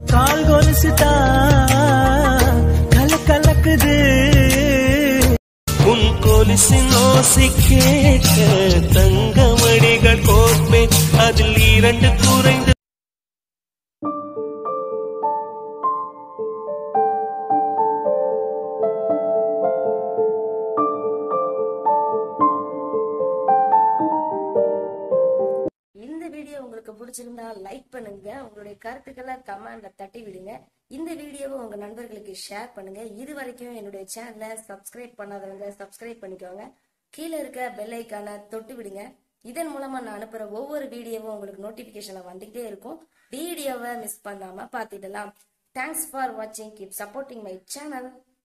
கால் கொலுசுதா கல உன் கொலுசின் ஓசை கேட்க தங்க மணிகள் கோர்ப்பேன். அதில் இரண்டு குறைந்து உங்களுக்கு பிடிச்சிருந்தா லைக் பண்ணுங்க. உங்களுடைய கருத்துக்களை கமெண்ட்ல தட்டி விடுங்க. இந்த வீடியோவை உங்க நண்பர்களுக்கு ஷேர் பண்ணுங்க. இது வரைக்கும் என்னுடைய சேனலை சப்ஸ்கிரைப் பண்ணாதவங்க சப்ஸ்கிரைப் பண்ணிக்கோங்க. கீழே இருக்க பெல் ஐக்கானை தொட்டு விடுங்க. இதன் மூலமா நான் அனுப்புற ஒவ்வொரு வீடியோவும் உங்களுக்கு நோட்டிபிகேஷன்ல வந்துகிட்டே இருக்கும். வீடியோவை மிஸ் பண்ணாம பார்த்துடலாம். தேங்க்ஸ் ஃபார் வாட்சிங் கீப் சப்போர்ட்டிங் மை சேனல்